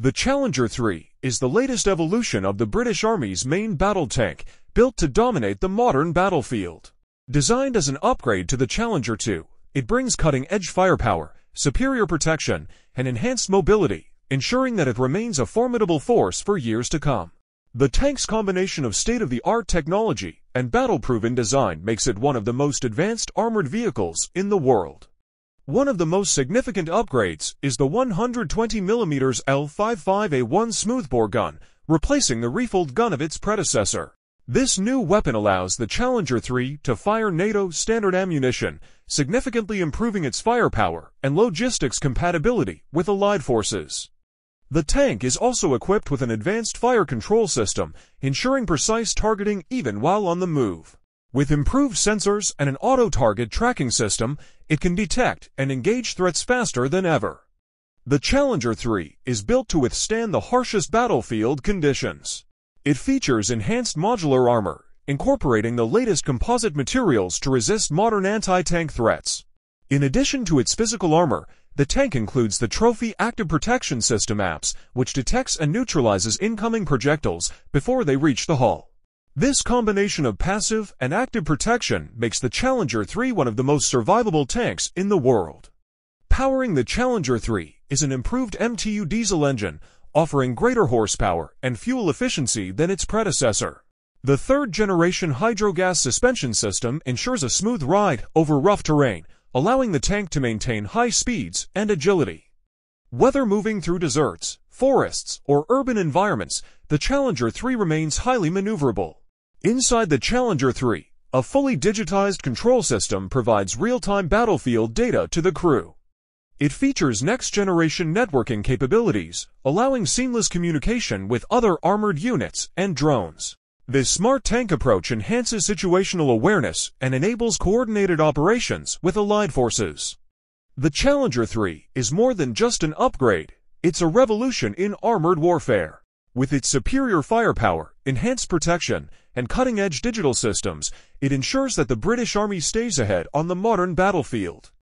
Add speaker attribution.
Speaker 1: The Challenger 3 is the latest evolution of the British Army's main battle tank, built to dominate the modern battlefield. Designed as an upgrade to the Challenger 2, it brings cutting-edge firepower, superior protection, and enhanced mobility, ensuring that it remains a formidable force for years to come. The tank's combination of state-of-the-art technology and battle-proven design makes it one of the most advanced armored vehicles in the world. One of the most significant upgrades is the 120mm L55A1 smoothbore gun, replacing the rifled gun of its predecessor. This new weapon allows the Challenger 3 to fire NATO standard ammunition, significantly improving its firepower and logistics compatibility with Allied forces. The tank is also equipped with an advanced fire control system, ensuring precise targeting even while on the move. With improved sensors and an auto-target tracking system, it can detect and engage threats faster than ever. The Challenger 3 is built to withstand the harshest battlefield conditions. It features enhanced modular armor, incorporating the latest composite materials to resist modern anti-tank threats. In addition to its physical armor, the tank includes the Trophy Active Protection System APS, which detects and neutralizes incoming projectiles before they reach the hull. This combination of passive and active protection makes the Challenger 3 one of the most survivable tanks in the world. Powering the Challenger 3 is an improved MTU diesel engine, offering greater horsepower and fuel efficiency than its predecessor. The third-generation hydrogas suspension system ensures a smooth ride over rough terrain, allowing the tank to maintain high speeds and agility. Whether moving through deserts, forests, or urban environments, the Challenger 3 remains highly maneuverable. Inside the Challenger 3, a fully digitized control system provides real-time battlefield data to the crew. It features next-generation networking capabilities, allowing seamless communication with other armored units and drones. This smart tank approach enhances situational awareness and enables coordinated operations with allied forces. The Challenger 3 is more than just an upgrade, it's a revolution in armored warfare. With its superior firepower, enhanced protection, and cutting-edge digital systems, it ensures that the British Army stays ahead on the modern battlefield.